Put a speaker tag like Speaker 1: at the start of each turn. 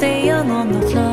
Speaker 1: stay young on the floor.